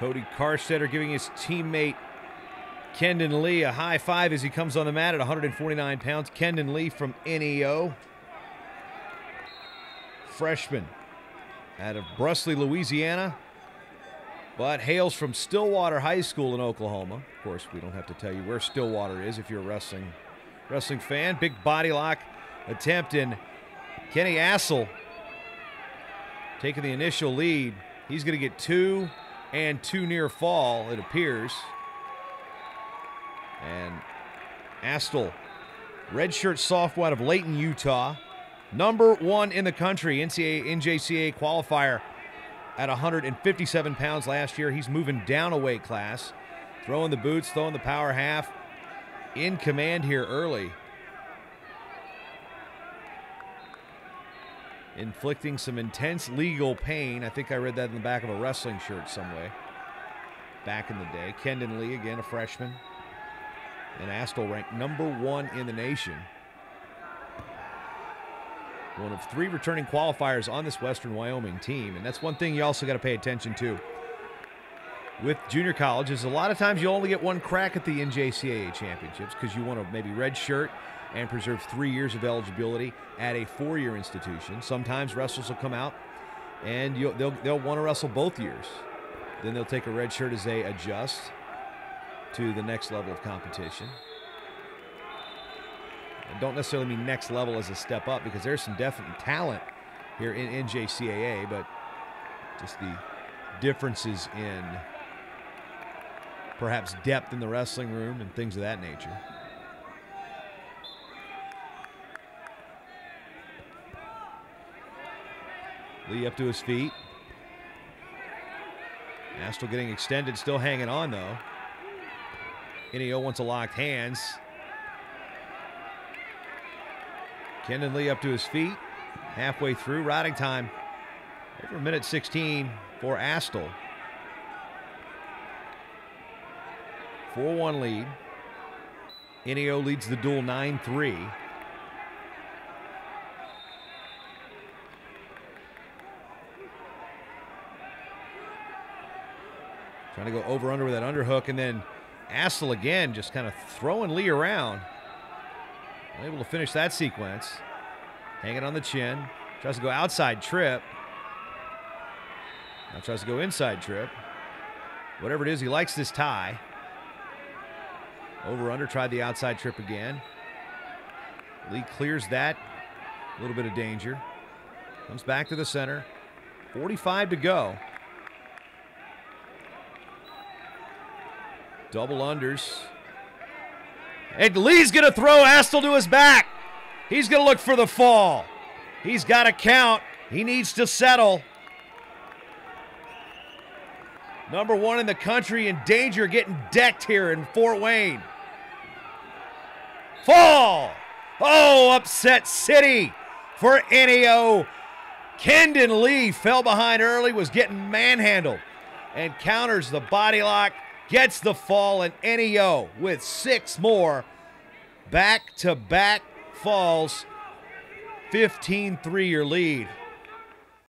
Cody Carstetter giving his teammate Kendon Lee a high five as he comes on the mat at 149 pounds. Kendon Lee from NEO. Freshman out of Brussels, Louisiana, but hails from Stillwater High School in Oklahoma. Of course, we don't have to tell you where Stillwater is if you're a wrestling wrestling fan. Big body lock attempt in Kenny Astle taking the initial lead. He's going to get two and two near fall, it appears. And Astle, redshirt sophomore out of Layton, Utah, number one in the country, NCAA NJCAA qualifier at 157 pounds last year. He's moving down a weight class, throwing the boots, throwing the power half, in command here early. Inflicting some intense legal pain. I think I read that in the back of a wrestling shirt some way. Back in the day. Kendon Lee, again, a freshman. And Astle ranked number one in the nation. One of three returning qualifiers on this Western Wyoming team. And that's one thing you also got to pay attention to with junior college is a lot of times you only get one crack at the NJCAA championships because you want to maybe red shirt and preserve three years of eligibility at a four-year institution. Sometimes wrestlers will come out and they'll, they'll want to wrestle both years. Then they'll take a red shirt as they adjust to the next level of competition. Don't necessarily mean next level as a step up because there's some definite talent here in NJCAA, but just the differences in perhaps depth in the wrestling room and things of that nature. Lee up to his feet. Astle getting extended, still hanging on though. NEO wants a locked hands. Kendon Lee up to his feet. Halfway through, riding time. Over a minute 16 for Astle. 4 1 lead. NEO leads the dual 9 Trying to go over under with that underhook, and then Astle again just kind of throwing Lee around. Able to finish that sequence. Hanging on the chin. Tries to go outside trip. Now tries to go inside trip. Whatever it is, he likes this tie. Over under, tried the outside trip again. Lee clears that. A little bit of danger. Comes back to the center. 45 to go. Double unders. And Lee's going to throw Astle to his back. He's going to look for the fall. He's got to count. He needs to settle. Number one in the country in danger getting decked here in Fort Wayne. Fall. Oh, upset city for NEO. Kendon Lee fell behind early, was getting manhandled, and counters the body lock, gets the fall, and NEO with six more back to back falls. 15 3 your lead.